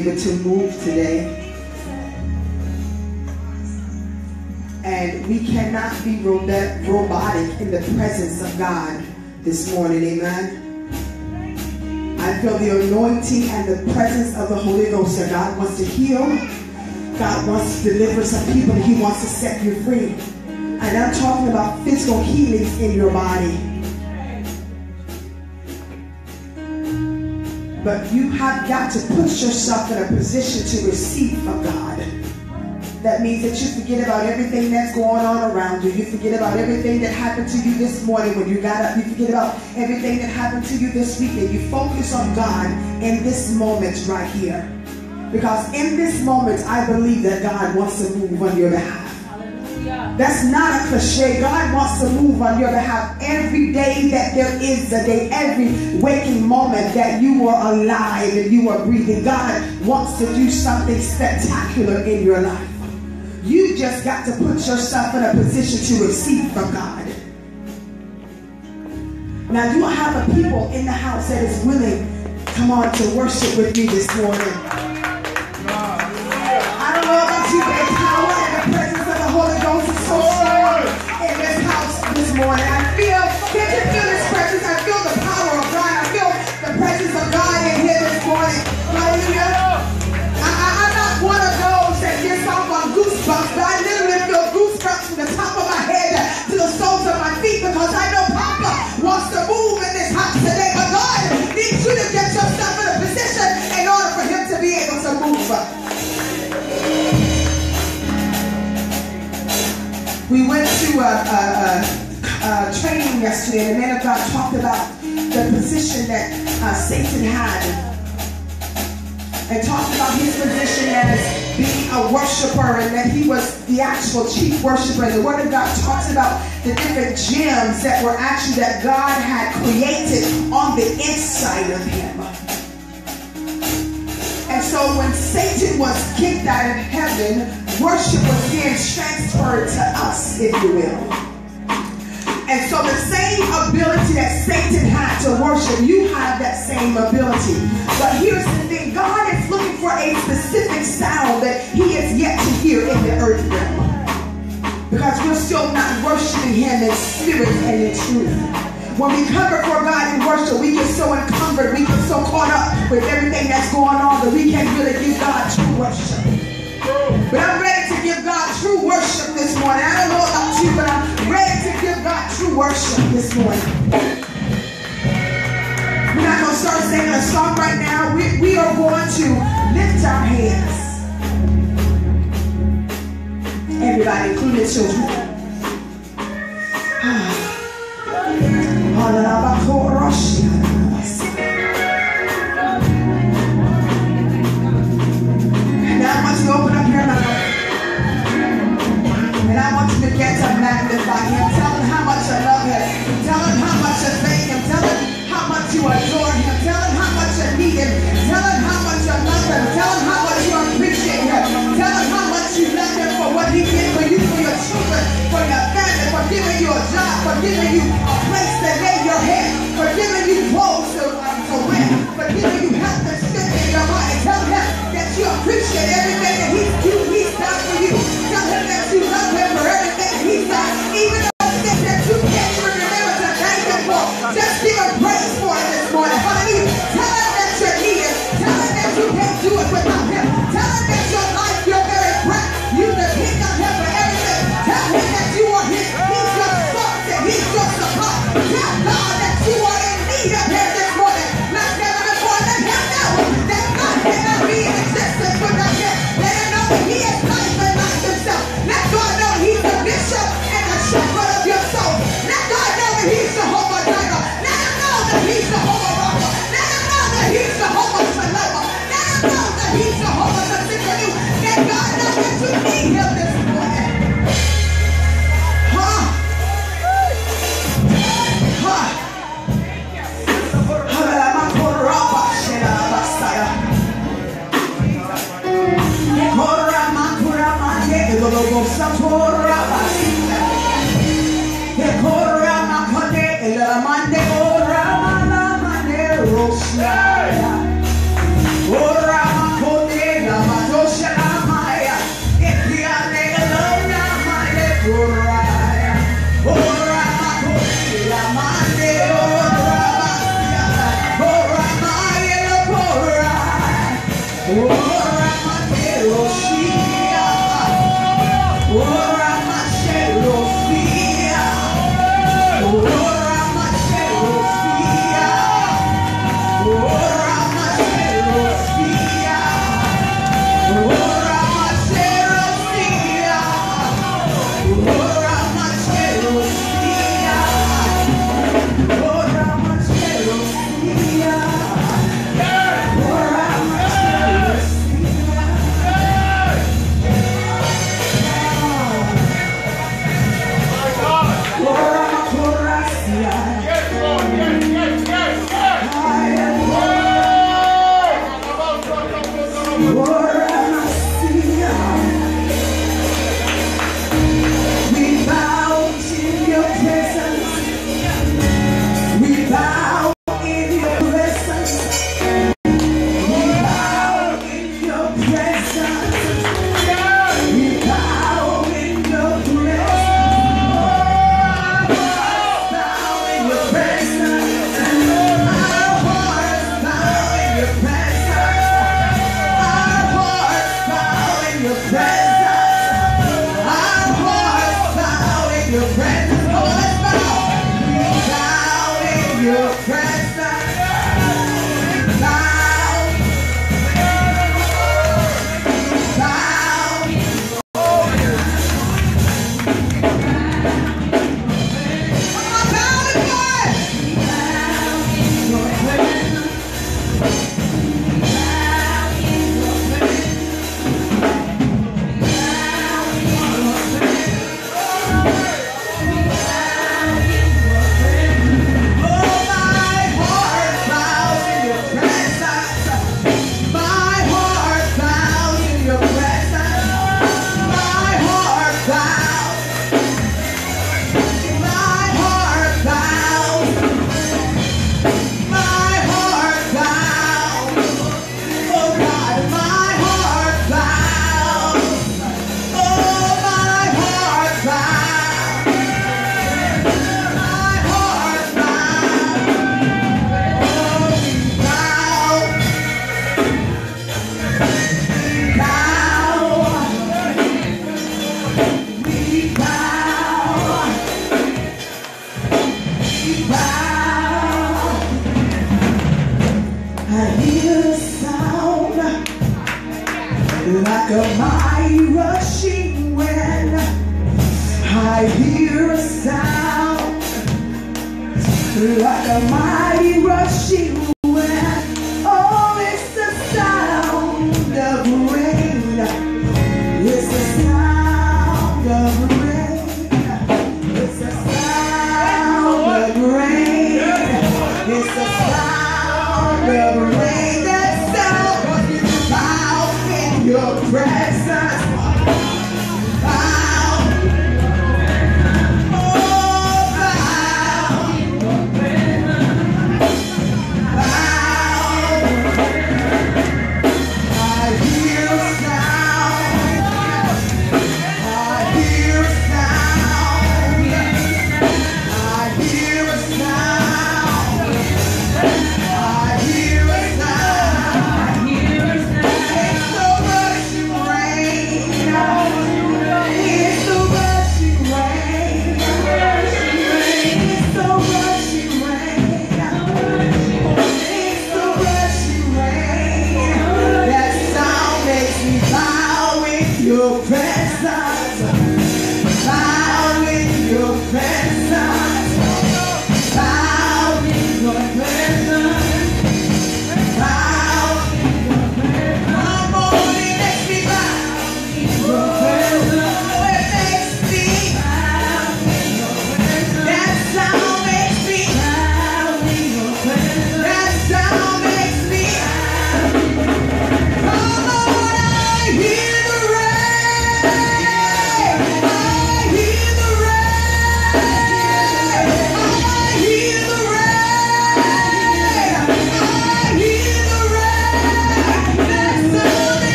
able to move today. And we cannot be robotic in the presence of God this morning. Amen. I feel the anointing and the presence of the Holy Ghost that God wants to heal. God wants to deliver some people. He wants to set you free. And I'm talking about physical healings in your body. But you have got to put yourself in a position to receive from God. That means that you forget about everything that's going on around you. You forget about everything that happened to you this morning when you got up. You forget about everything that happened to you this week. weekend. You focus on God in this moment right here. Because in this moment, I believe that God wants to move on your behalf. That's not a cliche. God wants to move on your behalf every day that there is a day, every waking moment that you are alive and you are breathing. God wants to do something spectacular in your life. You just got to put yourself in a position to receive from God. Now, do I have a people in the house that is willing, to come on, to worship with me this morning? Morning. I feel, can you feel His presence? I feel the power of God. I feel the presence of God in here this morning. Hallelujah. I, I, I'm not one of those that gets off on goosebumps, but I literally feel goosebumps from the top of my head to the soles of my feet because I know Papa wants to move in this house today. But God needs you to get yourself in a position in order for Him to be able to move. We went to a, a, a, a training yesterday, and the man of God talked about the position that uh, Satan had and talked about his position as being a worshiper and that he was the actual chief worshiper. And the Word of God talks about the different gems that were actually that God had created on the inside of him. And so when Satan was kicked out of heaven, worship was then transferred to us, if you will. And so the same ability that Satan had to worship, you have that same ability. But here's the thing God is looking for a specific sound that he is yet to hear in the earth realm. Because we're still not worshiping him in spirit and in truth. When we come before God in worship, we get so encumbered, we get so caught up with everything that's going on that we can't really give God true worship. But I'm ready to give God true worship this morning. I don't know about you, but I'm ready to give God true worship this morning. We're not going to start singing a song right now. We, we are going to lift our hands. Everybody, including children. Ah. And to magnify him. Tell him how much you love him. Tell him how much you thank him. Tell him how much you adore him. Tell him how much you need him. Tell him how much you love him. Tell him how much you appreciate him. Tell him how much you love him for what he did for you, for your children, for your family, for giving you a job, for giving you a place to lay your head, for giving you clothes to, um, to wear, for giving you health and strength in your body. Tell him that you appreciate everything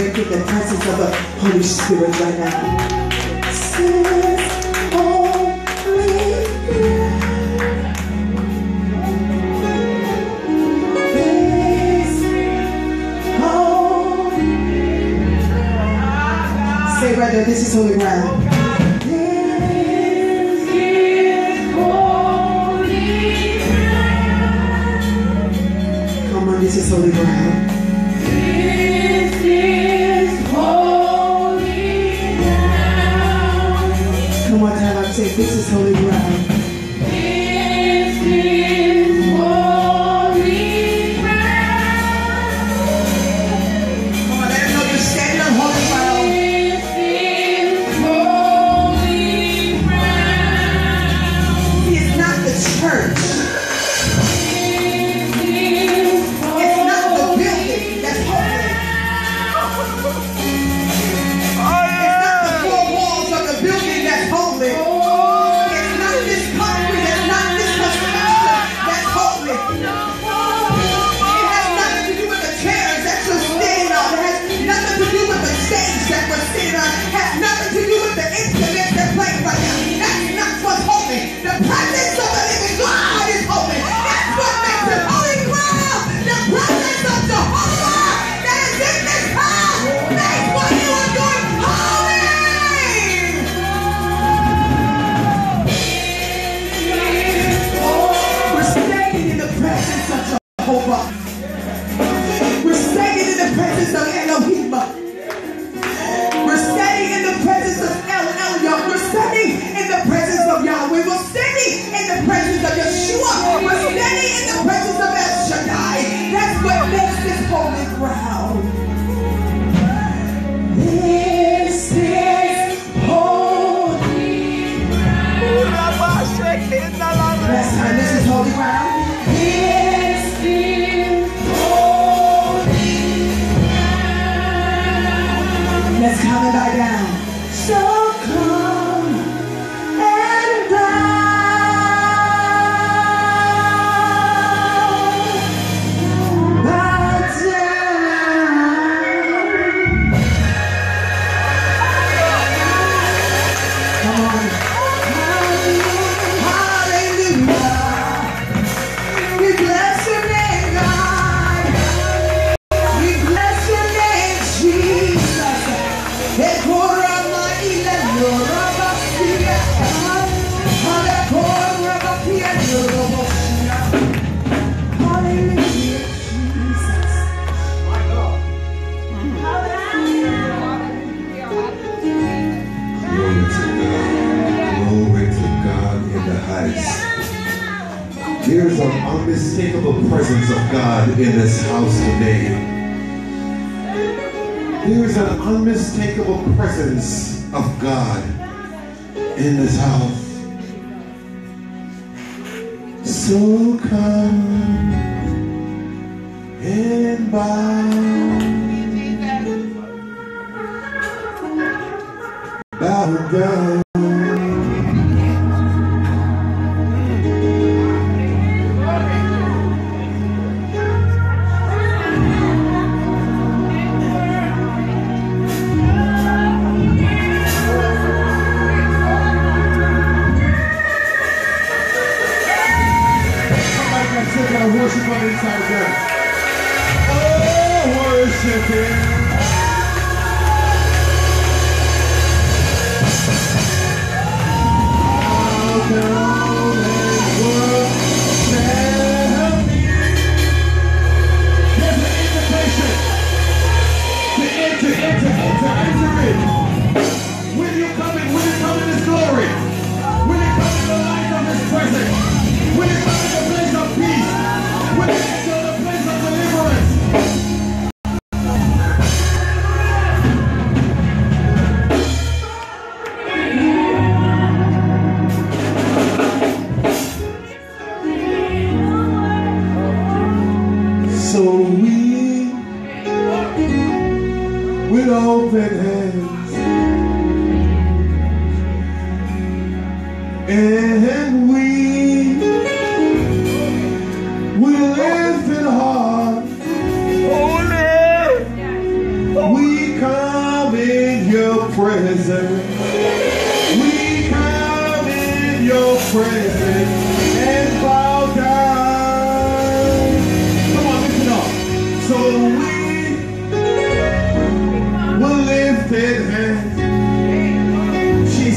métricas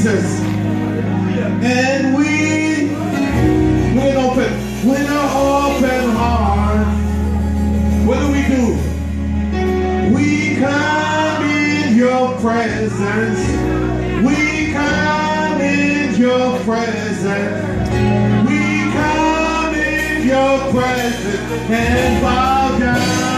Jesus. And we, with open, with an open heart, what do we do? We come in your presence. We come in your presence. We come in your presence and bow down.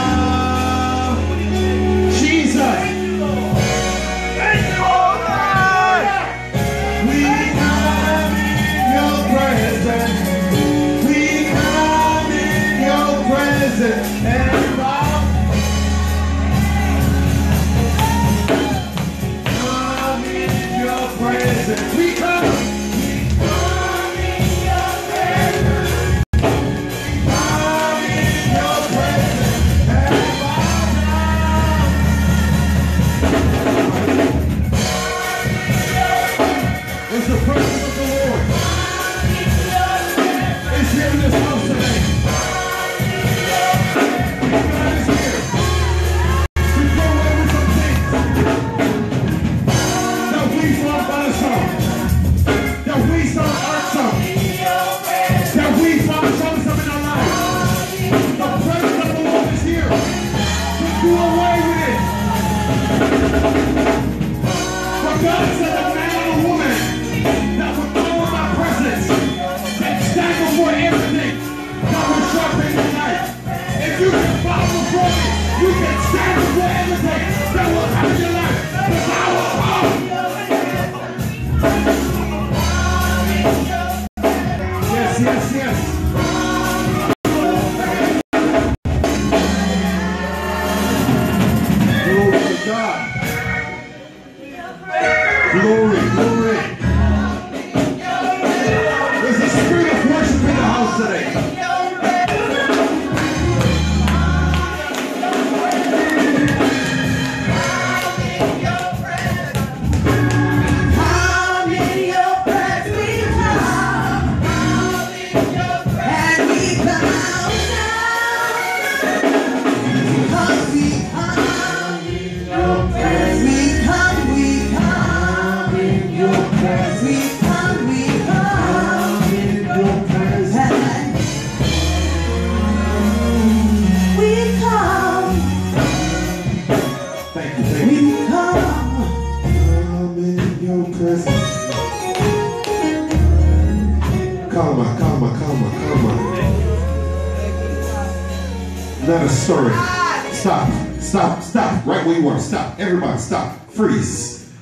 Stop. Freeze.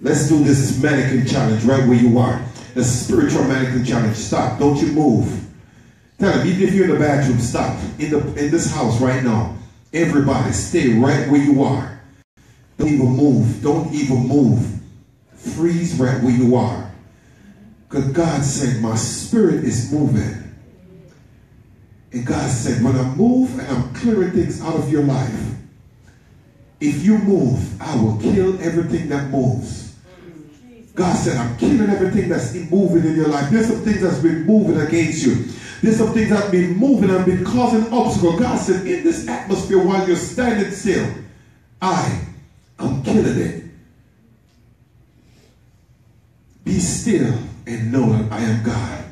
Let's do this mannequin challenge right where you are. The spiritual mannequin challenge. Stop. Don't you move. Tell him, even if you're in the bathroom, stop. In the in this house right now. Everybody, stay right where you are. Don't even move. Don't even move. Freeze right where you are. Because God said, My spirit is moving. And God said, When I move and I'm clearing things out of your life, if you move, I will kill everything that moves. God said, I'm killing everything that's moving in your life. There's some things that's been moving against you. There's some things that have been moving and been causing obstacles. God said, in this atmosphere while you're standing still, I am killing it. Be still and know that I am God.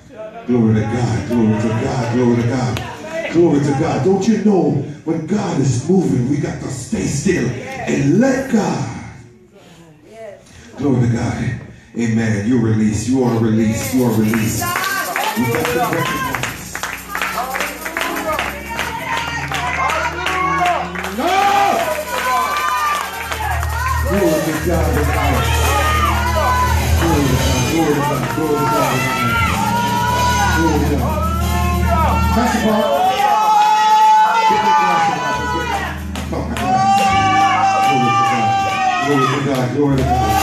Glory to God, glory to God, glory to God. Glory to God. Don't you know when God is moving, we got to stay still and let God. Glory to God. Amen. You're released. You are released. You are released. You got to recognize. No! Glory to God. the house. Glory to God. Glory to God. Glory to God. Glory to God. Pastor Paul. Glory to God. Glory to God.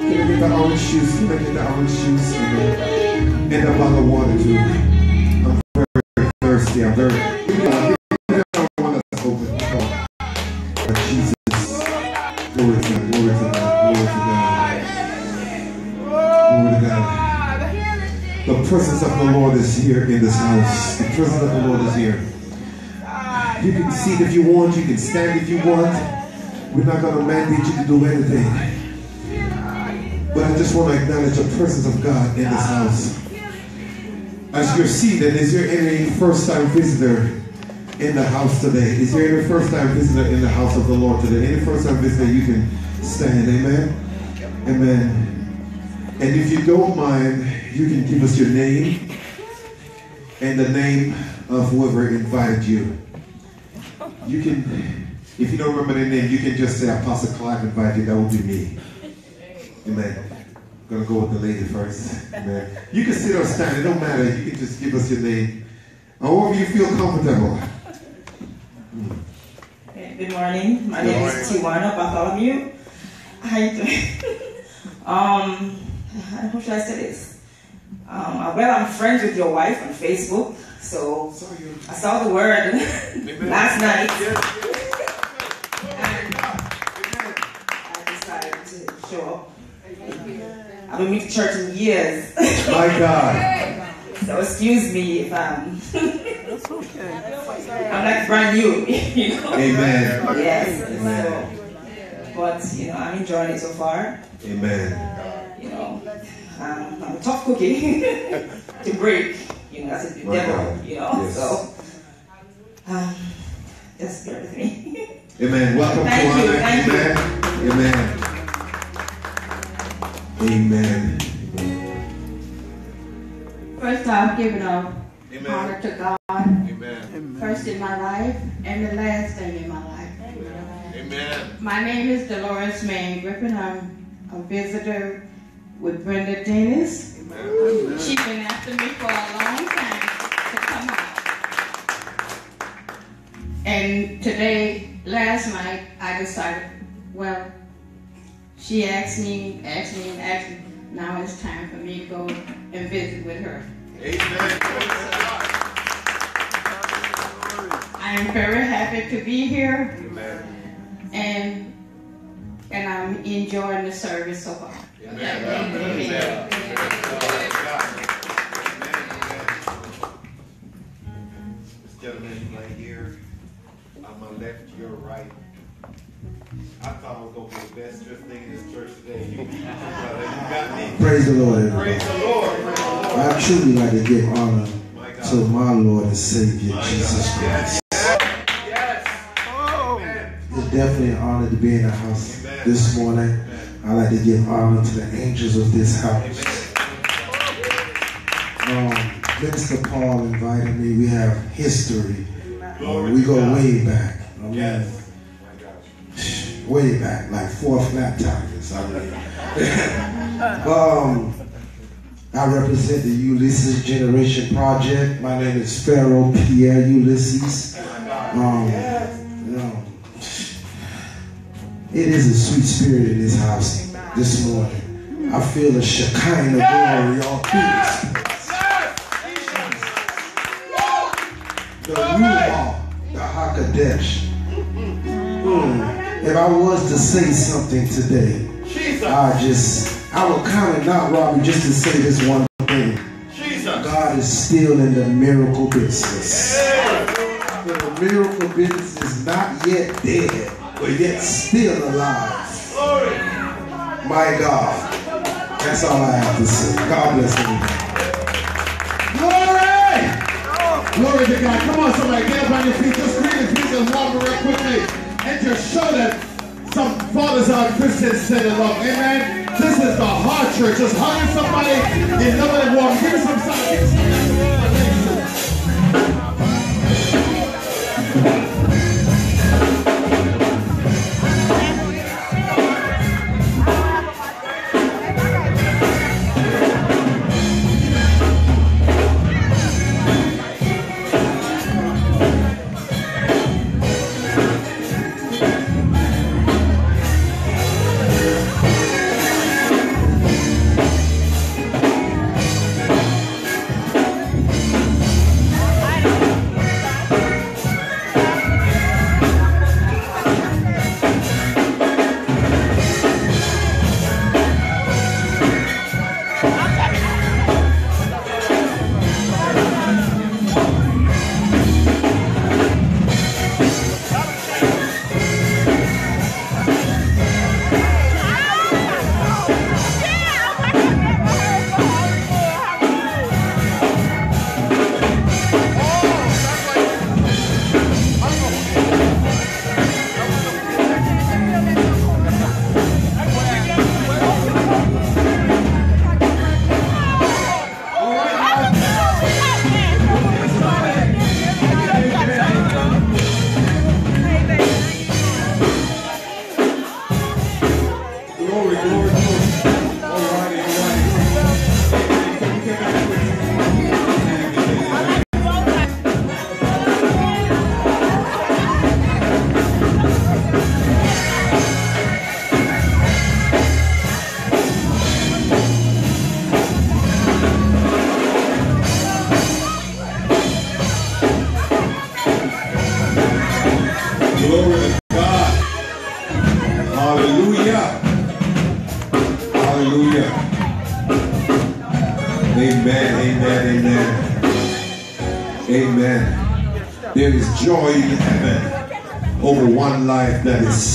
Can I get the orange juice? And, bottle of water too. I'm very thirsty. I'm very. Lord is here in this house. The presence of the Lord is here. You can sit if you want. You can stand if you want. We're not going to mandate you to do anything. But I just want to acknowledge the presence of God in this house. As you're seated, is there any first-time visitor in the house today? Is there any first-time visitor in the house of the Lord today? Any first-time visitor, you can stand. Amen. Amen. And if you don't mind, you can give us your name and the name of whoever invited you. You can, if you don't remember the name, you can just say Apostle Clive invited you. That would be me. Amen. I'm gonna go with the lady first. Amen. You can sit or stand. It don't matter. You can just give us your name. However you feel comfortable. Okay, Good morning. My name is Tiwana Bartholomew. How you doing? um, how should I say this? Um, well, I'm friends with your wife on Facebook, so I saw the word last night. And I decided to show up. I haven't been meeting church in years, My God. so excuse me if I'm. I'm like brand new, you know. Amen. Yes. Amen. So, but you know, I'm enjoying it so far. Amen. You know, um, I'm a tough cookie to break. You know, that's the My devil. God. You know, Yes. so um, just bear with me. Amen. Welcome Thank to you, honor. thank you. Amen. Amen. First off, giving a Amen. honor to God, Amen. first in my life and the last thing in my life. Amen. My name is Dolores Mann Griffin. I'm a visitor with Brenda Dennis. She's been after me for a long time to come out. And today, last night, I decided, well, she asked me, asked me, and asked me. Now it's time for me to go and visit with her. I am very happy to be here, and and I'm enjoying the service so far. This gentleman right here, I'm on my left, your right. I thought I was gonna be the best dressed thing in this church today. You, you got me. Praise the Lord. Praise the Lord. I truly like to give honor My to my Lord and Savior, Jesus Christ. It's definitely an honor to be in the house this morning. I like to give honor to the angels of this house. Um, Minister Paul invited me. We have history. Uh, we go way back. I mean, way back, like four flat tires. I mean. um, I represent the Ulysses Generation Project. My name is Pharaoh Pierre Ulysses. Um, it is a sweet spirit in this house this morning. I feel a Shekinah glory all through. The the HaKodesh. Mm. If I was to say something today, I just, I would kind of not Robbie just to say this one thing. God is still in the miracle business. The miracle business is not yet dead, but yet still alive. Glory. My God. That's all I have to say. God bless everybody. Glory! Glory to God. Come on, somebody, get up on your feet. Just read the piece of water real quickly and just show that some fathers are Christians said along. Amen. This is the heart church. Just hugging somebody in another water. Give me some sign. Give me some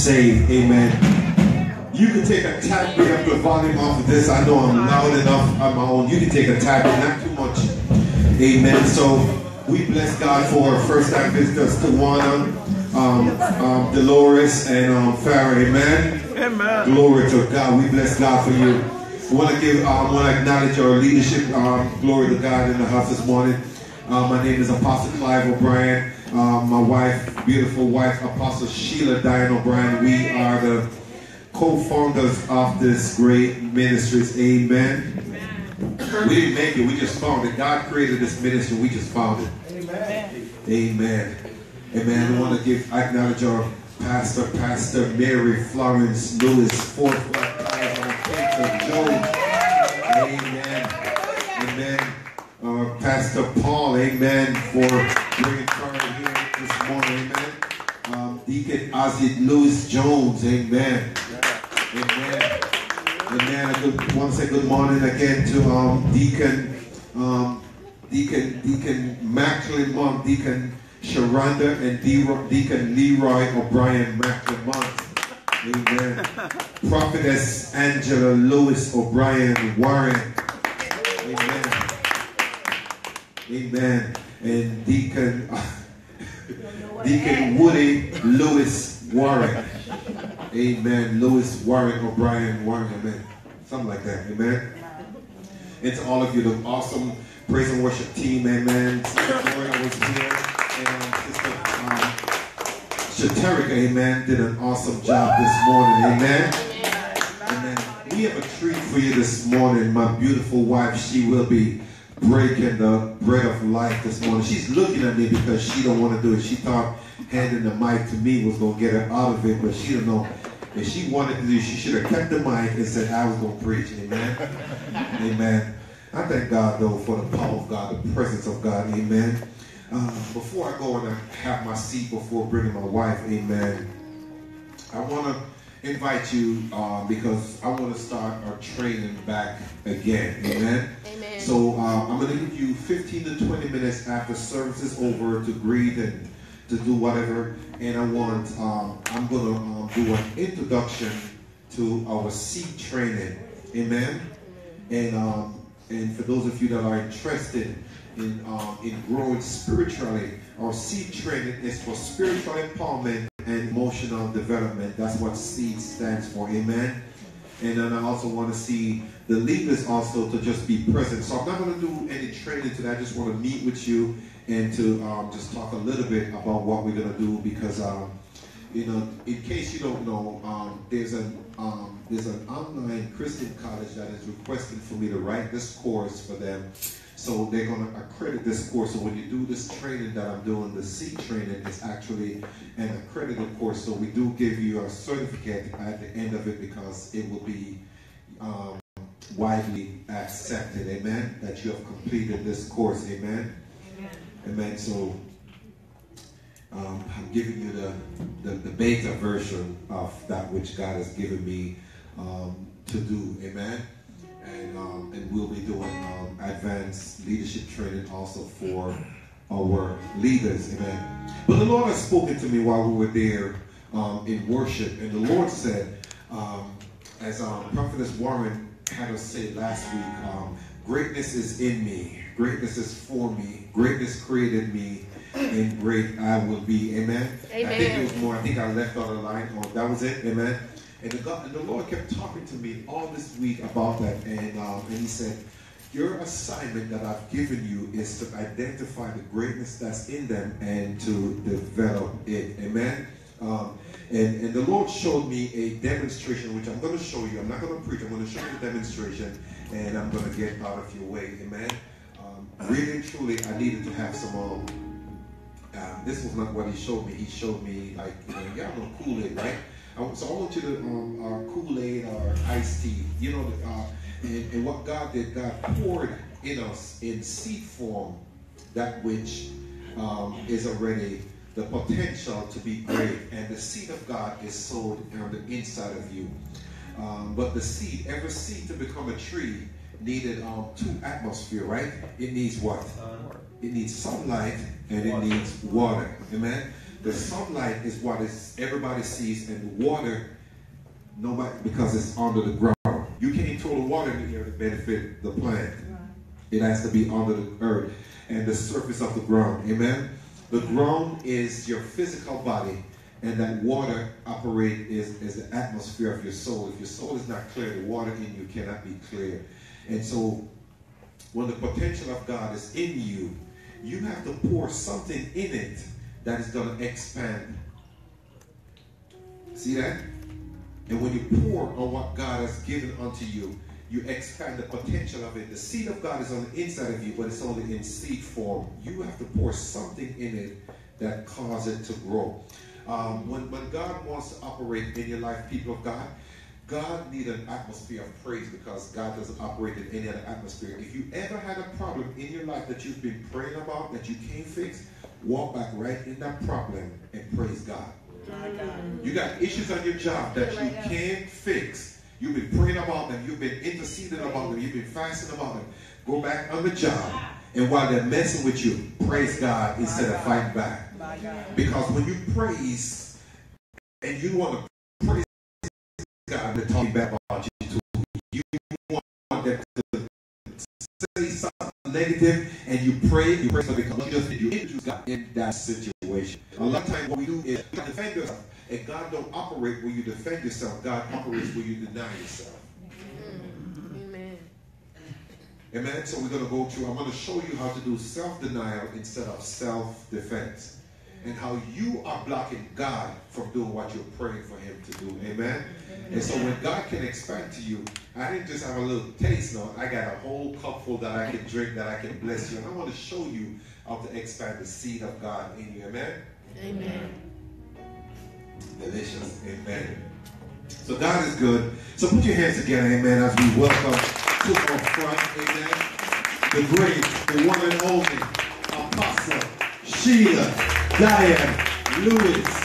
saved. Amen. You can take a tad bit of the volume off of this. I know I'm loud enough on my own. You can take a tad bit, not too much. Amen. So we bless God for first time visitors Tiwana, um, um, Dolores, and um, Farah. Amen. Amen. Glory to God. We bless God for you. I want to give, um, want to acknowledge our leadership. Um, glory to God in the house this morning. Uh, my name is Apostle Clive O'Brien. Um, my wife, beautiful wife, Apostle Sheila Diane O'Brien. We are the co-founders of this great ministries. Amen. We didn't make it. We just found it. God created this ministry. We just found it. Amen. Amen. Amen. I want to give, I acknowledge our pastor, Pastor Mary Florence Lewis, fourth black tires on Pastor Joe. Amen. Amen. Uh, Pastor Paul, amen, for bringing Carter here this morning. Amen. Um, Deacon Ozzy Lewis Jones, amen. Amen. Amen. I good, want to say good morning again to um, Deacon, um, Deacon, Deacon Macklin Mom, Deacon Sharonda, and De- Deacon Leroy O'Brien Macklin Mom. Amen. Prophetess Angela Lewis O'Brien Warren. Amen. Amen. And Deacon Deacon Woody Lewis Warren. Amen. Lewis Warren O'Brien Warren. Amen. Something like that. Amen. And to all of you, the awesome praise and worship team. Amen. Um, Shaterika, amen, did an awesome job this morning. Amen. Amen. We have a treat for you this morning. My beautiful wife, she will be breaking the bread of life this morning. She's looking at me because she don't want to do it. She thought handing the mic to me was going to get her out of it, but she don't know. If she wanted to do, it, she should have kept the mic and said, I was going to preach. Amen. Amen. I thank God, though, for the power of God, the presence of God. Amen. Uh, before I go and I have my seat before bringing my wife, amen, I want to invite you uh, because I want to start our training back again. Amen. Amen. So uh, I'm going to give you 15 to 20 minutes after service is over to greet and to do whatever. And I want, um, I'm going to um, do an introduction to our seed training. Amen. And um, and for those of you that are interested in um, in growing spiritually, our seed training is for spiritual empowerment and emotional development. That's what seed stands for. Amen. And then I also want to see the leaders also to just be present. So I'm not going to do any training today. I just want to meet with you and to um, just talk a little bit about what we're going to do because um, you know, in case you don't know, um, there's an um, there's an online Christian college that is requesting for me to write this course for them. So they're going to accredit this course. So when you do this training that I'm doing, the C training is actually an accredited course. So we do give you a certificate at the end of it because it will be um, widely accepted. Amen. That you have completed this course. Amen. Amen. So um, I'm giving you the, the, the beta version of that which God has given me um, to do. Amen. And, um, and we'll be doing um, advanced leadership training also for our leaders. Amen. But the Lord has spoken to me while we were there um, in worship. And the Lord said, um, as um, Prophetess Warren had us say last week, um, greatness is in me. Greatness is for me. Greatness created me. And great I will be. Amen. I think it was more. I think I left out a line. Oh, that was it. Amen. And the, God, and the Lord kept talking to me all this week about that. And, um, and He said, Your assignment that I've given you is to identify the greatness that's in them and to develop it. Amen. Um, and, and the Lord showed me a demonstration, which I'm going to show you. I'm not going to preach, I'm going to show you the demonstration, and I'm going to get out of your way. Amen. Um, really and truly, I needed to have some. Um, um, this was not what he showed me. He showed me like you know, y'all know Kool-Aid, right? I, so I want you to um, uh, Kool-Aid or iced tea. You know, uh, and, and what God did, God poured in us in seed form that which um, is already the potential to be great. And the seed of God is sowed on the inside of you. Um, but the seed, every seed to become a tree needed um, two atmosphere, right? It needs what? It needs sunlight and it needs water. Amen. The sunlight is what is everybody sees, and the water, nobody because it's under the ground. You can't throw the water in the air to benefit the plant. It has to be under the earth and the surface of the ground. Amen. The ground is your physical body, and that water operate is, is the atmosphere of your soul. If your soul is not clear, the water in you cannot be clear. And so when the potential of God is in you, you have to pour something in it that is going to expand. See that? And when you pour on what God has given unto you, you expand the potential of it. The seed of God is on the inside of you, but it's only in seed form. You have to pour something in it that causes it to grow. Um, when, when God wants to operate in your life, people of God, God needs an atmosphere of praise because God doesn't operate in any other atmosphere. If you ever had a problem in your life that you've been praying about that you can't fix, walk back right in that problem and praise God. You got issues on your job that you can't fix. You've been praying about them. You've been interceding about them. You've been fasting about them. Go back on the job. And while they're messing with you, praise God instead of fighting back. Because when you praise and you want to praise God to talk back about you too, you want them to say something negative and you pray, you pray for the just you introduce God in that situation. A lot of times what we do is defend yourself, and God don't operate where you defend yourself. God operates where you deny yourself. Amen. Amen. So we're going to go through. I'm going to show you how to do self-denial instead of self-defense, and how you are blocking God from doing what you're praying for Him to do. Amen. And so when God can expand to you, I didn't just have a little taste. No, I got a whole cupful that I can drink that I can bless you, and I want to show you how to expand the seed of God in you. Amen. Amen. Delicious. Amen. So God is good. So put your hands together, amen, as we welcome to our front, amen. The great, the one and only Apostle Sheila Diane Lewis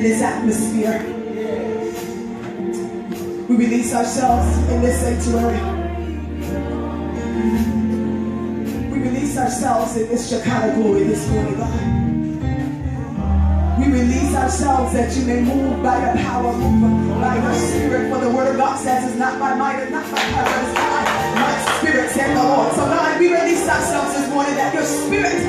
in this atmosphere. We release ourselves in this sanctuary. We release ourselves in this Shekinah glory this morning, God. We release ourselves that you may move by your power, by your spirit. For the word of God says it's not by might, it's not by power, said the Lord. So God, we release ourselves this morning that your spirit,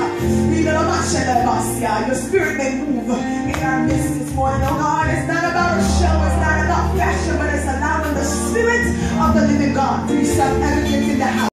your spirit may move in our midst this morning. Oh God, it's not about a show, it's not about fashion, but it's allowing the spirit of the living God to be self-evident in the house.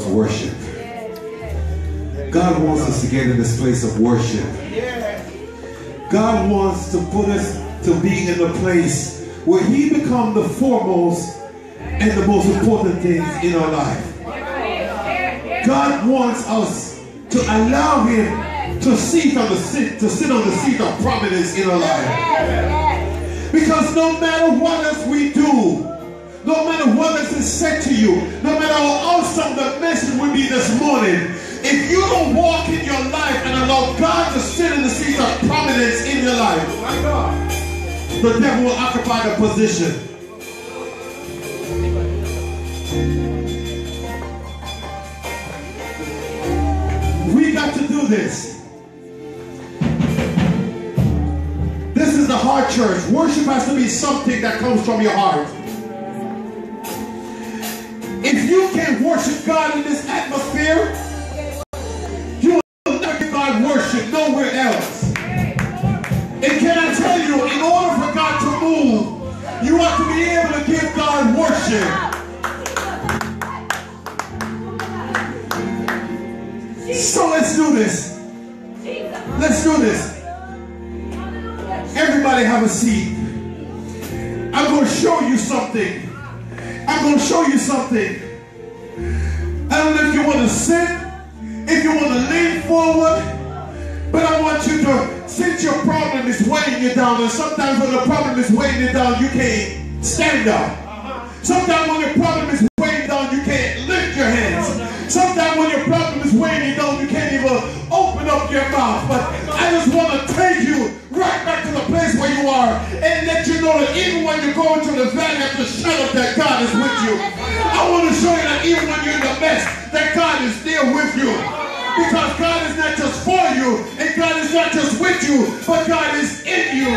Wants worship. God wants us to get in this place of worship. God wants to put us to be in a place where He become the foremost and the most important things in our life. God wants us to allow Him to sit on the seat, to sit on the seat of prominence in our life. Because no matter what else we do, no matter what else is said to you, no matter how awesome the message will be this morning, if you don't walk in your life and allow God to sit in the seat of prominence in your life, oh the devil will occupy the position. We got to do this. This is the heart church. Worship has to be something that comes from your heart. If you can't worship God in this atmosphere, you will never get God worship nowhere else. And can I tell you, in order for God to move, you have to be able to give God worship. So let's do this. Let's do this. Everybody have a seat. Something. I don't know if you want to sit, if you want to lean forward, but I want you to, since your problem is weighing you down, and sometimes when the problem is weighing you down, you can't stand up. Sometimes when your problem is weighing down, you can't lift your hands. Sometimes when your problem is weighing you down, you can't even open up your mouth. But I just want to take you right back to the place where you are know that even when you're going the valley of the shadow, that God is with you. I want to show you that even when you're in the mess, that God is still with you. Because God is not just for you, and God is not just with you, but God is in you.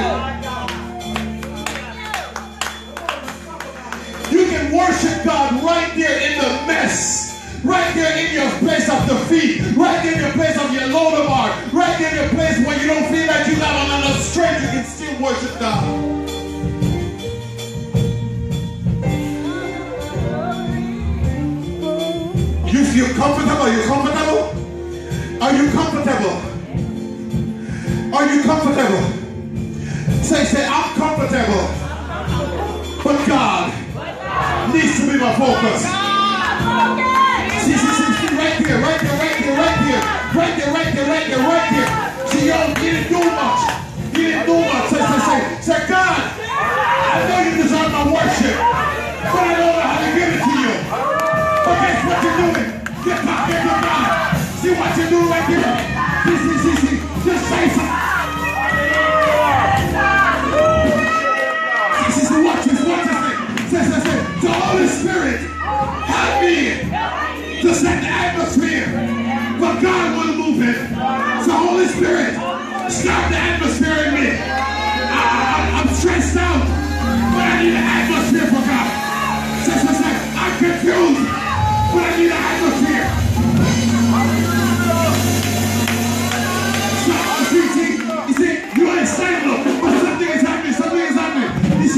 You can worship God right there in the mess. Right there in your place of defeat. Right there in your place of your Lo-debar. Right there in your place where you don't feel like you got enough strength. You can still worship God. You comfortable? Are you comfortable? Are you comfortable? Are you comfortable? Say, say, I'm comfortable. But God needs to be my focus. See, see, see, see, right there, right there, right there, right there, right there, right there, right there, right there. See, you didn't do much. You didn't do much. Say, say, say, say, God, I know you deserve my worship, You're doing right there. See, see, see, see. Just say something. See, see, see, watch this, watch this. Say, say, say, the Holy Spirit, help me to set the atmosphere. But God to move it. So Holy Spirit, stop the atmosphere in me. I, I'm stressed out, but I need an atmosphere for God. Say, say, say, I'm confused, but I need an atmosphere.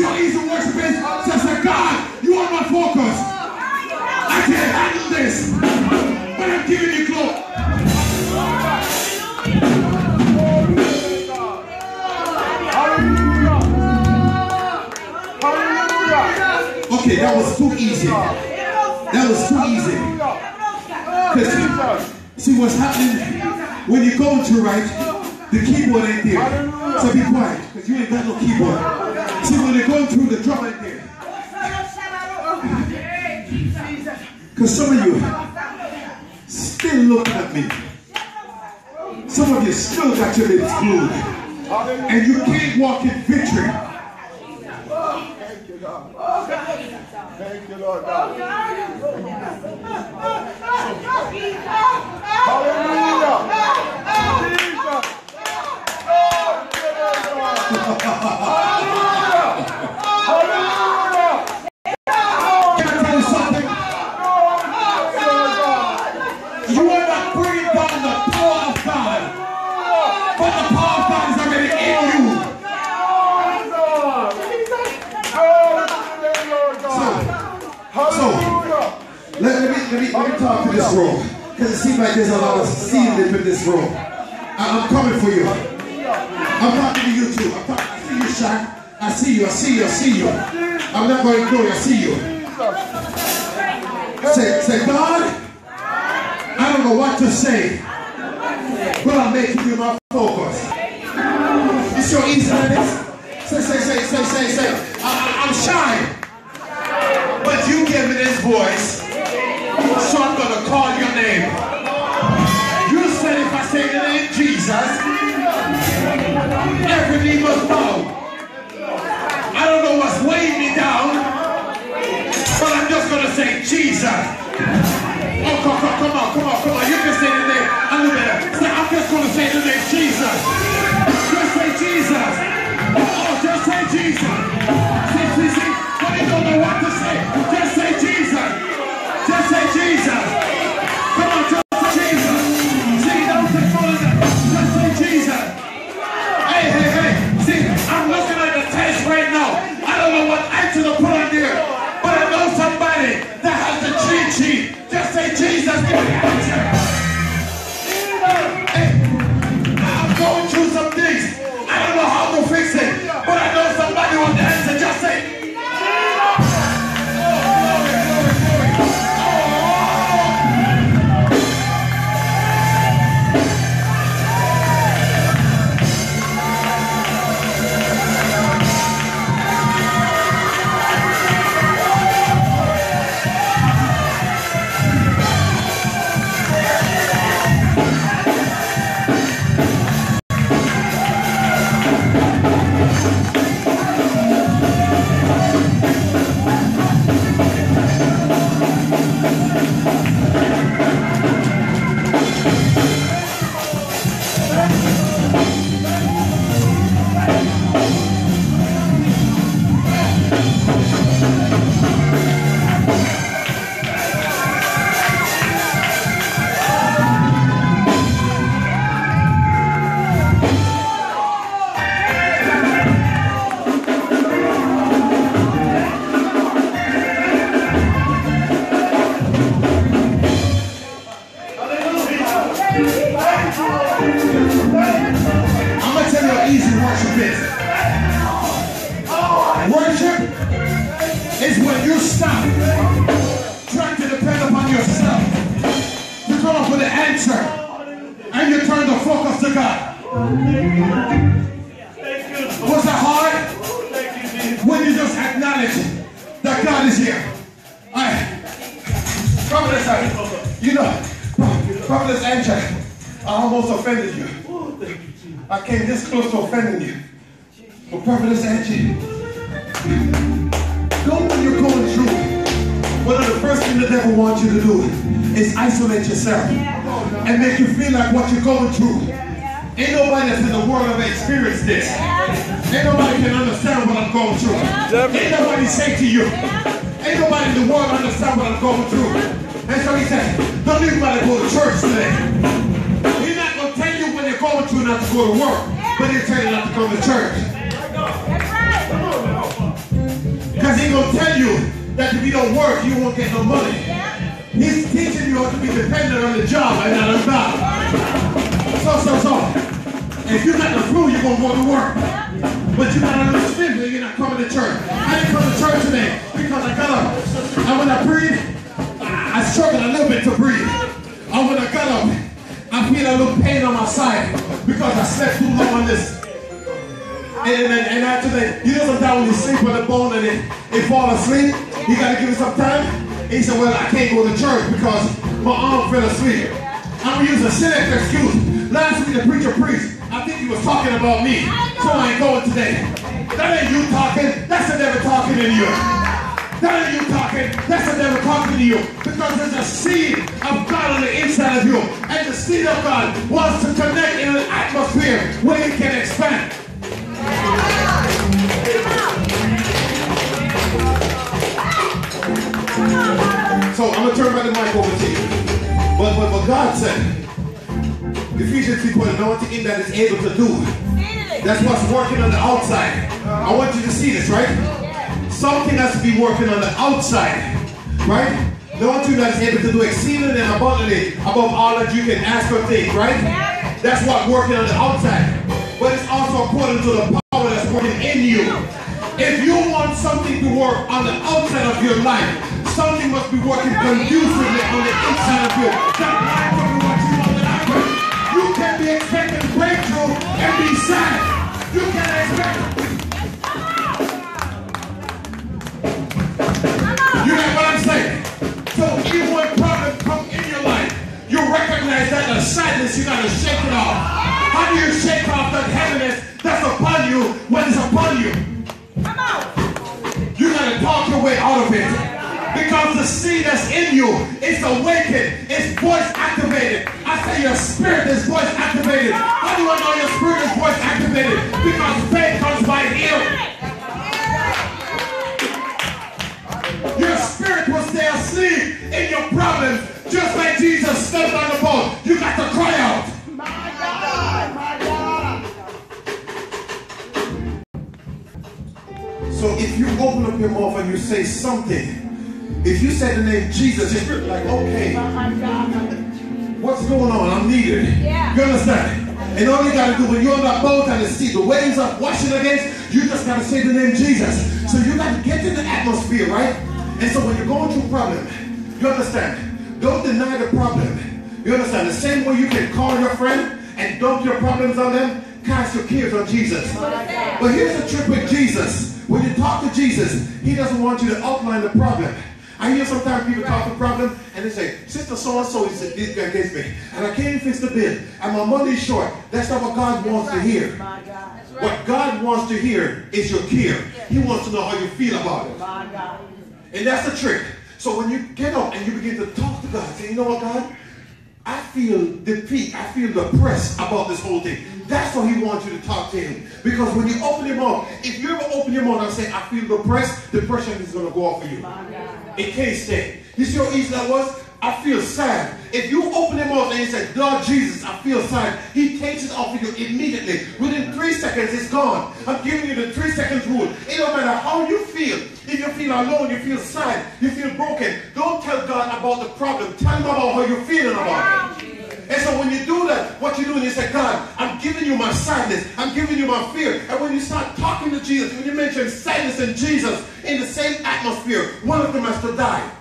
Happening. You see how easy worship is? Say, say, God, you are my focus. I can't handle this, but I'm giving you glory. Okay, that was too easy. That was too easy. Because see what's happening when you go to right, the keyboard ain't there. So be quiet, because you ain't got no keyboard. See when they're going through the ain't there. Because some of you still look at me. Some of you still got your lips glued. And you can't walk in victory. Thank you, Lord. Thank you, Lord God. Hallelujah. See you, see you. I'm not going to I see you. Say, say, God, I don't know what to say, but I'm making You know, Prophetess Angela, I almost offended you. I came this close to offending you. But Prophetess Angie, know when you're going through, one of the first things the devil wants you to do is isolate yourself and make you feel like what you're going through. Ain't nobody that's in the world ever experienced this. Ain't nobody can understand what I'm going through. Ain't nobody say to you. Ain't nobody in the world understand what I'm going through. And so he said, don't to go to church today. He's not going to tell you when you're going through not to go to work, but he'll tell you not to come to church. Because he's going to tell you that if you don't work, you won't get no money. He's teaching you how to be dependent on the job and not on God. So, so, so. If you got the flu, you're going to go to work. But you got to understand that you're not coming to church. I didn't come to church today because I got up. And when I breathe, I I struggle a little bit to breathe. And when I got up, I feel a little pain on my side because I slept too long on this. And, and, and after that, you know sometimes when you sleep on the bone and it, it fall asleep, you gotta give it some time. And He said, well, I can't go to church because my arm fell asleep. I'm gonna use a cynic excuse. Last week the preacher preached. I think he was talking about me. So I ain't going today. That ain't you talking. That's the devil talking in you. That ain't you talking. That's the devil talking to you. Because there's a seed of God on the inside of you. And the seed of God wants to connect in an atmosphere where it can expand. So I'm gonna turn back the mic over to you. But but but God said, Ephesians 3 put anointing in that is able to do. That's what's working on the outside. I want you to see this, right? Something has to be working on the outside, right? The one thing that is able to do exceedingly and abundantly above all that you can ask or think, right? That's what working on the outside. But it's also according to the power that's working in you. If you want something to work on the outside of your life, something must be working conducively on the inside of you. That So even when problems come in your life, you recognize that the sadness, you gotta shake it off. How do you shake off that heaviness that's upon you when it's upon you? Come on. You gotta talk your way out of it. Because the seed that's in you is awakened, it's voice activated. I say your spirit is voice activated. How do I know your spirit is voice activated? Because faith comes by hearing. Your problems, just like Jesus stepped on the boat. You got to cry out. My God my God. so if you open up your mouth and you say something, if you say the name Jesus, your spirit like, okay, what's going on? I'm needed. Yeah. You understand? And all you gotta do when you're on that boat and the sea, the waves are washing against, you just gotta say the name Jesus. So you gotta get in the atmosphere, right? And so when you're going through a problem, you understand? Don't deny the problem. You understand? The same way you can call your friend and dump your problems on them, cast your cares on Jesus. But here's the trick with Jesus. When you talk to Jesus, he doesn't want you to outline the problem. I hear sometimes people talk the problem and they say, Sister so and so is against me. And I can't fix the bill. And my money's short. That's not what God wants to hear. What God wants to hear is your care. He wants to know how you feel about it. And that's the trick. So when you get up and you begin to talk to God, say, you know what, God? I feel defeat. I feel depressed about this whole thing. That's why he wants you to talk to him. Because when you open your mouth, if you ever open your mouth and say, I feel depressed, depression is going to go off for you. It can't stay. You see how easy that was? I feel sad. If you open your up and you say, Lord Jesus, I feel sad, he takes it off of you immediately. Within three seconds, it's gone. I'm giving you the three seconds rule. It don't matter how you feel. If you feel alone, you feel sad, you feel broken, don't tell God about the problem. Tell him about how you're feeling about it. And so when you do that, what you do is say, God, I'm giving you my sadness. I'm giving you my fear. And when you start talking to Jesus, when you mention sadness and Jesus in the same atmosphere, one of them has to die.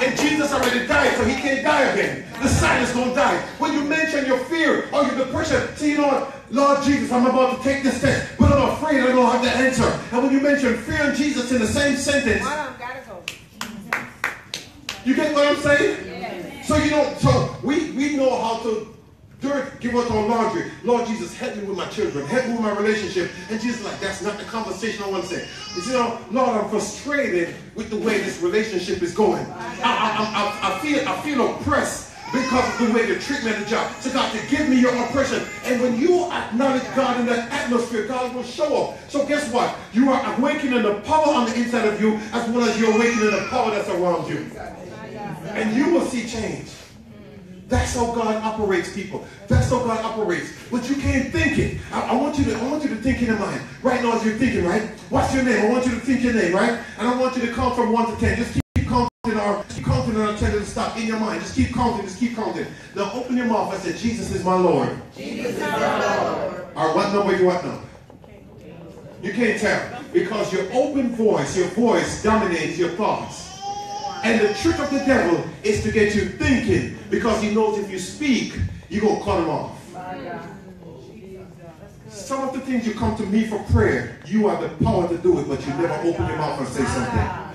And Jesus already died, so he can't die again. The sadness gonna die. When you mention your fear or your depression, see, you know what? Lord Jesus, I'm about to take this test, but I'm afraid I don't have the answer. And when you mention fear and Jesus in the same sentence, you get what I'm saying? So you know, so we we know how to dirt give us our laundry. Lord Jesus, help me with my children, help me with my relationship. And Jesus, like that's not the conversation I want to say. You know, Lord, I'm frustrated with the way this relationship is going. I, I, I, I feel I feel oppressed because of the way they treat me at the job. So God, to give me your oppression. And when you acknowledge God in that atmosphere, God will show up. So guess what? You are awakening the power on the inside of you as well as you're awakening the power that's around you. And you will see change. That's how God operates people. That's how God operates. But you can't think it. I, I, want you to I want you to think in your mind. Right now as you're thinking, right? What's your name? I want you to think your name, right? And I want you to count from one to ten. Just keep counting or keep counting or tell to stop in your mind. Just keep counting, just keep counting. Now open your mouth and say, Jesus is my Lord. Jesus is my Lord. Or what number you what now? You can't tell. Because your open voice, your voice dominates your thoughts. And the trick of the devil is to get you thinking because he knows if you speak, you're going to cut him off. Some of the things you come to me for prayer, you have the power to do it, but you never open your mouth and say something.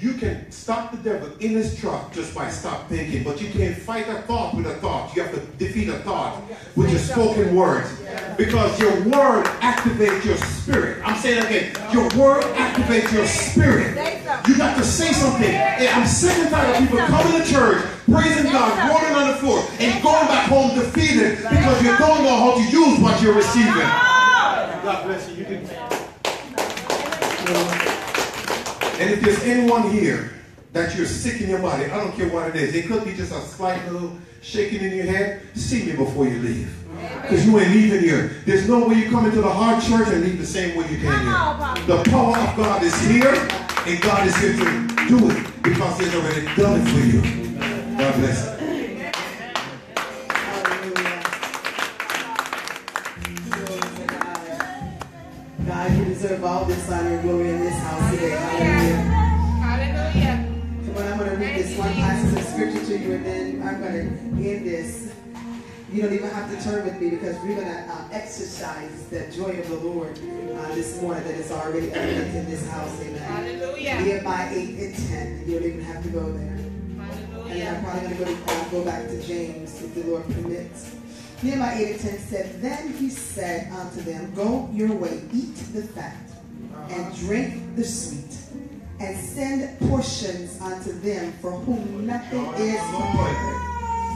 You can stop the devil in his track just by stop thinking, but you can't fight a thought with a thought. You have to defeat a thought with your spoken words. Because your word activates your spirit. I'm saying again, your word activates your spirit. You got to say something. And I'm sick and tired of people coming to church, praising God, rolling on the floor, and going back home defeated because you don't know how to use what you're receiving. God bless you. You can. And if there's anyone here that you're sick in your body, I don't care what it is. It could be just a slight little shaking in your head. See me before you leave. Because you ain't leaving here. There's no way you come into the heart church and leave the same way you came here. The power of God is here. And God is here to do it because He has already done it for you. God bless you. Deserve all this honor and glory in this house today. Hallelujah. Hallelujah. Come on, I'm going to read this one passage of scripture to you and then I'm going to end this. You don't even have to turn with me because we're going to uh, exercise the joy of the Lord uh, this morning that is already evident in this house. Amen. Hallelujah. Nehemiah 8 and 10. You don't even have to go there. Hallelujah. And I'm probably going to go, uh, go back to James if the Lord permits. Nehemiah 8 and 10 said, Then he said unto them, Go your way, eat the fat, and drink the sweet, and send portions unto them for whom nothing is prepared.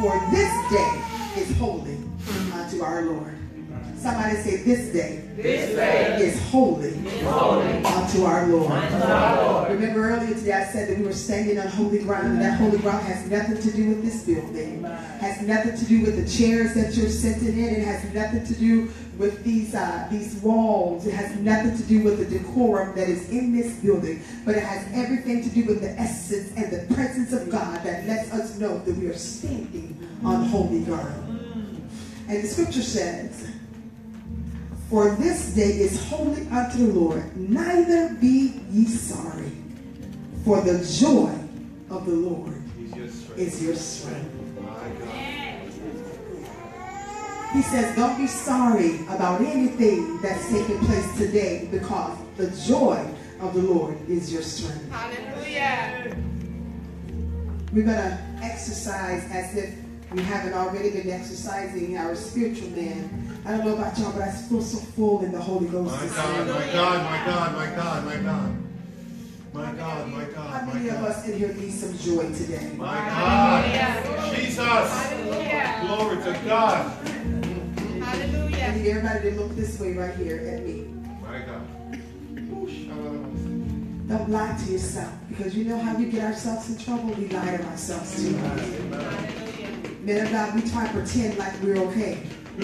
For this day is holy unto our Lord. Somebody say, This day, This day is holy is holy unto our Lord. unto our Lord. Remember earlier today I said that we were standing on holy ground, and that holy ground has nothing to do with this building. Has nothing to do with the chairs that you're sitting in. It has nothing to do with these uh, these walls. It has nothing to do with the decorum that is in this building. But it has everything to do with the essence and the presence of God that lets us know that we are standing on holy ground. And the scripture says, For this day is holy unto the Lord, neither be ye sorry. For the joy of the Lord is your strength. He says, Don't be sorry about anything that's taking place today because the joy of the Lord is your strength. Hallelujah. We're going to exercise as if we haven't already been exercising our spiritual man. I don't know about y'all, but I feel so full in the Holy Ghost. My this God, morning. my God, my God, my God, my God. My God, my How God, my many of God. us in here need some joy today? My God. Hallelujah. Jesus. Hallelujah. Glory to God. I Hallelujah. need everybody to look this way right here at me. My God. Don't lie to yourself because you know how we get ourselves in trouble? We lie to ourselves too. Men of God, we try to pretend like we're okay. I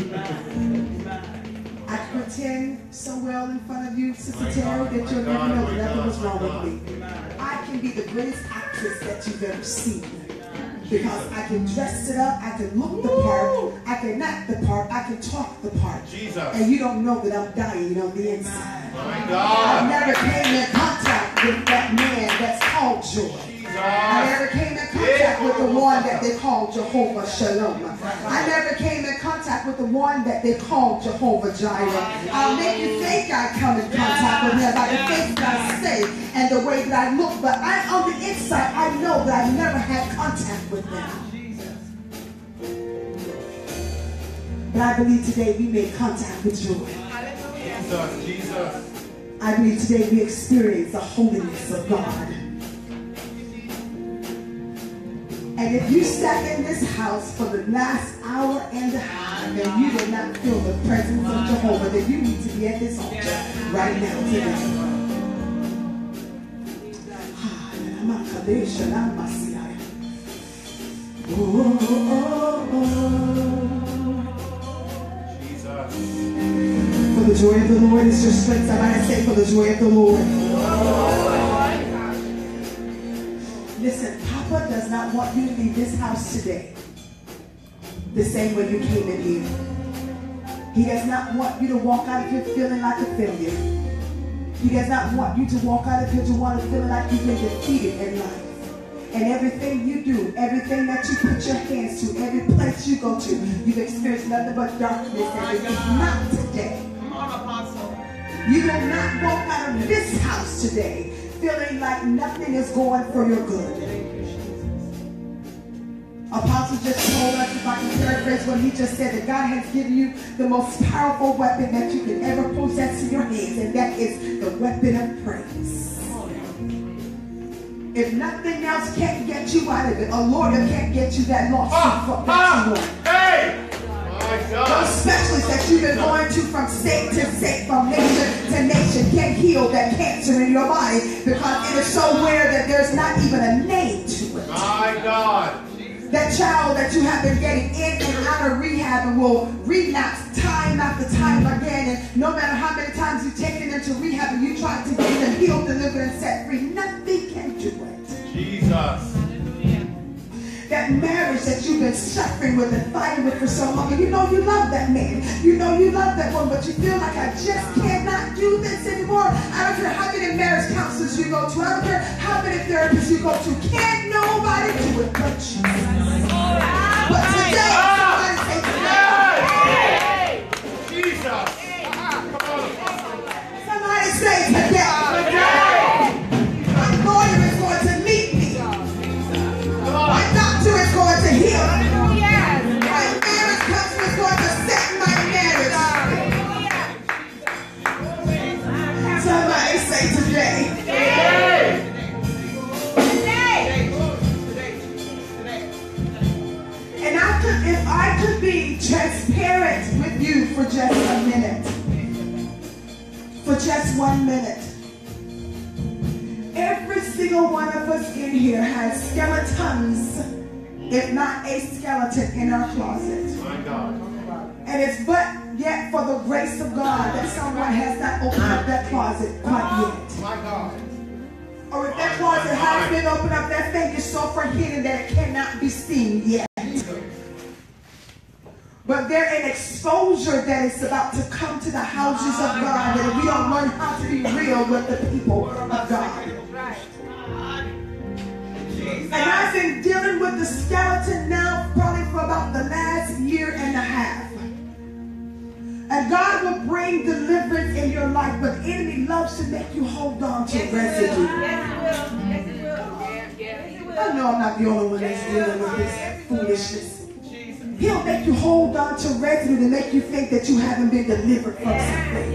pretend so well in front of you, Sister My Terry, God, that you'll never know that nothing was wrong God. with me. I can be the greatest actress that you've ever seen. Because I can dress it up, I can look the part, I can act the part, I can talk the part. Jesus. And you don't know that I'm dying on the inside. My I God. never came in contact with that man that's called joy. I never came in contact with the one that they called Jehovah Shalom. I never came in contact with the one that they called Jehovah Jireh. I'll make you think I come in contact with him by the things that I say and the way that I look, but I on the inside I know that I never had contact with him. But I believe today we made contact with joy. Jesus, Jesus. I believe today we experience the holiness of God. And if you sat in this house for the last hour and a half and you did not feel the presence of Jehovah, then you need to be at this altar right now today. Oh, oh, oh. Jesus. For the joy of the Lord is your strength. Somebody say, for the joy of the Lord. Papa does not want you to leave this house today the same way you came in here. He does not want you to walk out of here feeling like a failure. He does not want you to walk out of here to want to feel like you've been defeated in life. And everything you do, everything that you put your hands to, every place you go to, you've experienced nothing but darkness. And it is not today. Come on, Apostle. You will not walk out of this house today feeling like nothing is going for your good. Apostle just told us, if I can paraphrase what he just said, that God has given you the most powerful weapon that you can ever possess in your hands, and that is the weapon of praise. If nothing else can't get you out of it, a lawyer can't get you that ah, from that ah, you. Hey! Those specialists that you've been going to from state to state, from nation to nation, can't heal that cancer in your body because it is so rare that there's not even a name to it. My God. That child that you have been getting in and out of rehab and will relapse time after time again. And no matter how many times you've taken them to rehab and you tried to get them healed, delivered, and set free, nothing can do it. Jesus that marriage that you've been suffering with and fighting with for so long. And you know you love that man. You know you love that woman, but you feel like I just cannot do this anymore. I don't care how many marriage counselors you go to. I don't care how many therapists you go to. Can't nobody do it but you. But today, somebody say today. Jesus. Somebody say today. Say today. And I could, if I could be transparent with you for just a minute, for just one minute. Every single one of us in here has skeletons, if not a skeleton, in our closet. My God. And it's but yet for the grace of God that someone has not opened up that closet quite yet. My God. Or if that closet has been opened up, that thing is so far hidden that it cannot be seen yet. But there's an exposure that is about to come to the houses of God that if we don't learn how to be real with the people of God. And I've been dealing with the skeleton now probably for about the last year and a half. And God will bring deliverance in your life, but the enemy loves to make you hold on to yes, residue. Yes, he will. Yes, he will. I know I'm not the only one that's dealing with this foolishness. He'll make you hold on to residue to make you think that you haven't been delivered from something.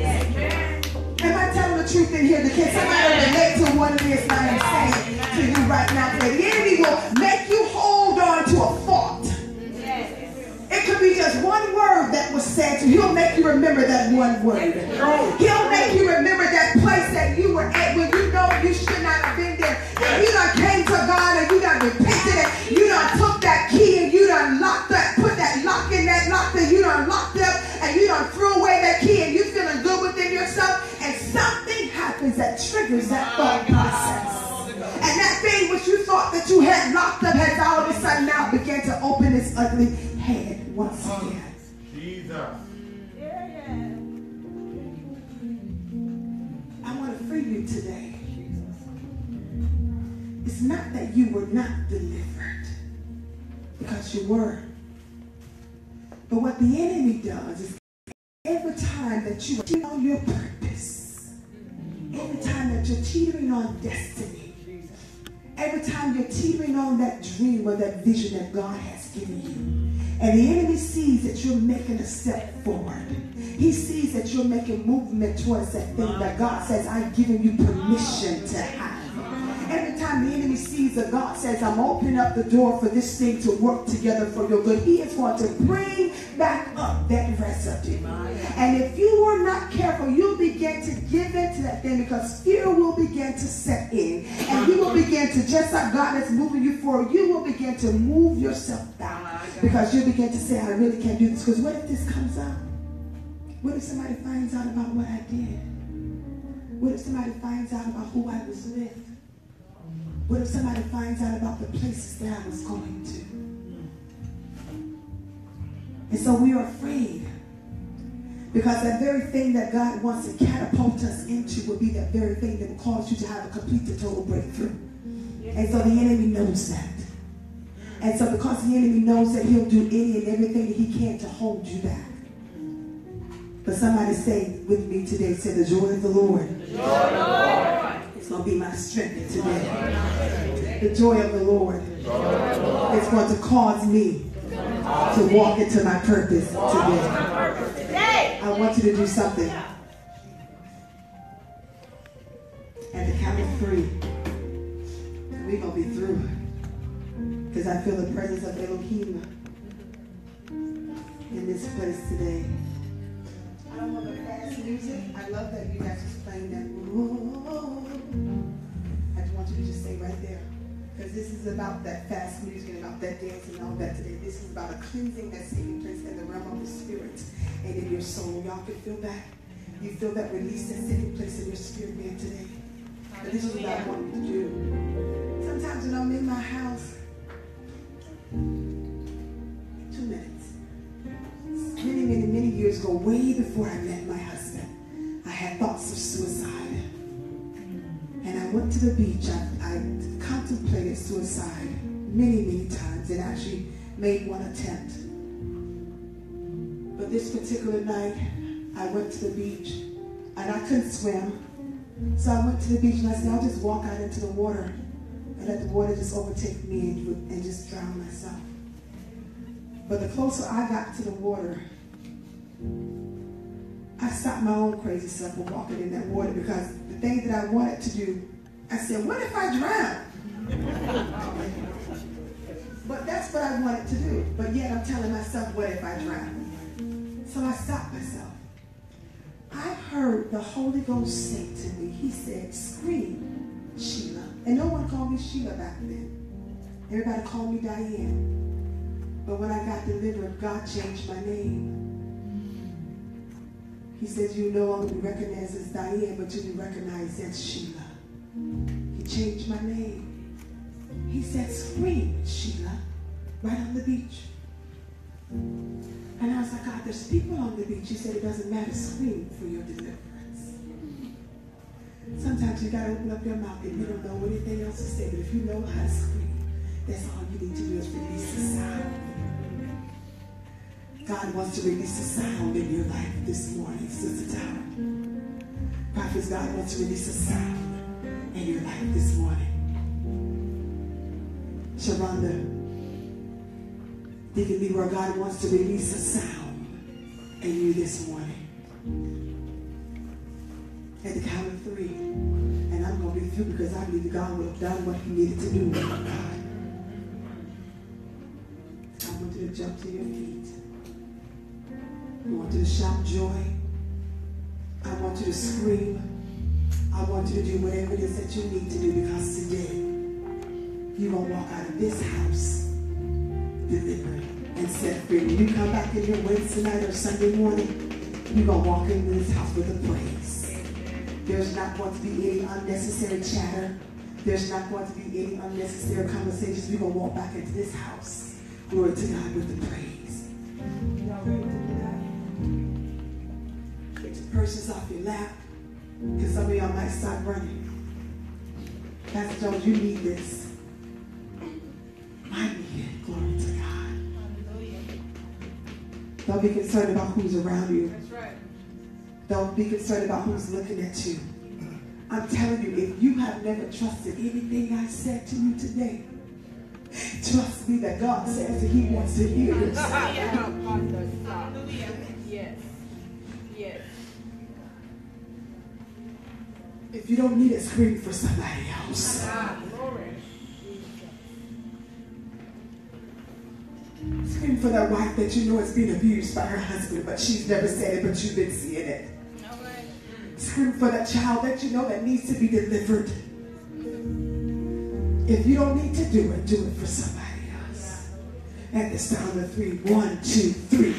Am I telling the truth in here? Can somebody relate to what it is I am saying to you right now? The enemy will make you hold on to a. It be just one word that was said to you. He'll make you remember that one word. He'll make you remember that place that you were at when you know you should not have been there. And you done came to God and you done repented and you done took that key and you done locked that, put that lock in that lock that you done locked up and you done threw away that key and you feeling good within yourself and something happens that triggers that thought process. And that thing which you thought that you had locked up has all of a sudden now began to open its ugly head once again. Jesus. I want to free you today. It's not that you were not delivered, because you were. But what the enemy does is every time that you are cheating on your purpose, every time that you're teetering on destiny, every time you're teetering on that dream or that vision that God has given you, and the enemy sees that you're making a step forward. He sees that you're making movement towards that thing that God says, I've given you permission to have. Every time the enemy sees that God says, I'm opening up the door for this thing to work together for your good, he is going to bring back up that residue. And if you are not careful, you'll begin to give in to that thing because fear will begin to set in. And you will begin to, just like God is moving you forward, you will begin to move yourself down Because you begin to say, I really can't do this. Because what if this comes out? What if somebody finds out about what I did? What if somebody finds out about who I was with? What if somebody finds out about the places that I was going to? And so we are afraid. Because that very thing that God wants to catapult us into will be that very thing that will cause you to have a complete and total breakthrough. And so the enemy knows that. And so because the enemy knows that he'll do any and everything that he can to hold you back. But somebody say with me today, say the joy of the Lord. It's going to be my strength today. The joy of the Lord is going to cause me to walk into my purpose today. I want you to do something. And to count of three, we're going to be through. Because I feel the presence of Elohim in this place today. I love that you guys was playing that. I just want you to just stay right there. Because this is about that fast music and about that dancing and all that today. This is about a cleansing that's taking place in the realm of the spirit and in your soul. Y'all can feel that. You feel that release that's taking place in your spirit man today. But this is what I want you to do. Sometimes when I'm in my house, years ago, way before I met my husband, I had thoughts of suicide. And I went to the beach. I, I contemplated suicide many, many times and actually made one attempt. But this particular night, I went to the beach and I couldn't swim. So I went to the beach and I said, I'll just walk out into the water and let the water just overtake me and, and just drown myself. But the closer I got to the water, I stopped my own crazy self from walking in that water because the thing that I wanted to do, I said, what if I drown? but that's what I wanted to do. But yet I'm telling myself, what if I drown? So I stopped myself. I heard the Holy Ghost say to me, he said, scream, Sheila. And no one called me Sheila back then. Everybody called me Diane. But when I got delivered, God changed my name. He says, you no longer be recognized as Diane, but you'll be recognized as Sheila. He changed my name. He said, scream, Sheila, right on the beach. And I was like, God, there's people on the beach. He said, it doesn't matter. Scream for your deliverance. Sometimes you got to open up your mouth and you don't know anything else to say. But if you know how to scream, that's all you need to do is release the sound. God wants to release a sound in your life this morning, Sister Tara. Prophets, God wants to release a sound in your life this morning. Sharonda, Deacon Leroy, God wants to release a sound in you this morning. At the count of three. And I'm going to be through because I believe God will have done what he needed to do. God. I want you to jump to your feet. I want you to shout joy. I want you to scream. I want you to do whatever it is that you need to do because today you're going to walk out of this house delivered and set free. When you come back in your Wednesday night or Sunday morning, you're going to walk into this house with a praise. There's not going to be any unnecessary chatter. There's not going to be any unnecessary conversations. We're going to walk back into this house. Glory to God with the praise. Y'all ready to do that? Get your purses off your lap. Because some of y'all might start running. Pastor Jones, you need this. I need it. Glory to God. Don't be concerned about who's around you. That's right. Don't be concerned about who's looking at you. I'm telling you, if you have never trusted anything I said to you today, trust me that God says that He wants to hear. Hallelujah. Yes. Yes. If you don't need it, scream for somebody else. Scream for that wife that you know is being abused by her husband, but she's never said it, but you've been seeing it. Scream for that child that you know that needs to be delivered. If you don't need to do it, do it for somebody else. At the sound of three, one, two, three.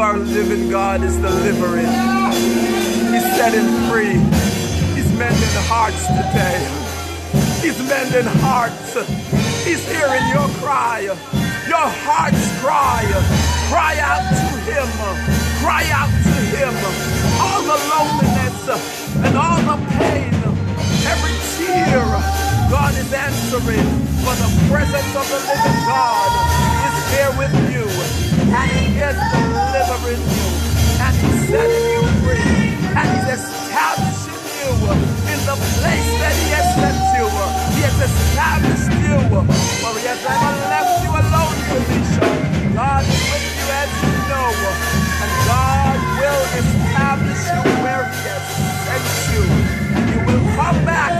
Our living God is delivering. He's setting free. He's mending hearts today. He's mending hearts. He's hearing your cry. Your heart's cry. Cry out to Him. Cry out to Him. All the loneliness and all the pain, every tear, God is answering. For the presence of the living God is here with and He is delivering you, and He's setting you free, and He's establishing you in the place that He has sent you. He has established you, for He has never left you alone, Felicia. God is with you as you know, and God will establish you where He has sent you, and you will come back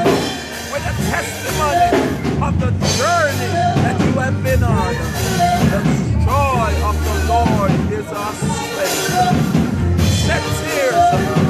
with a testimony of the journey that you have been on. The joy of the Lord is our strength. Let's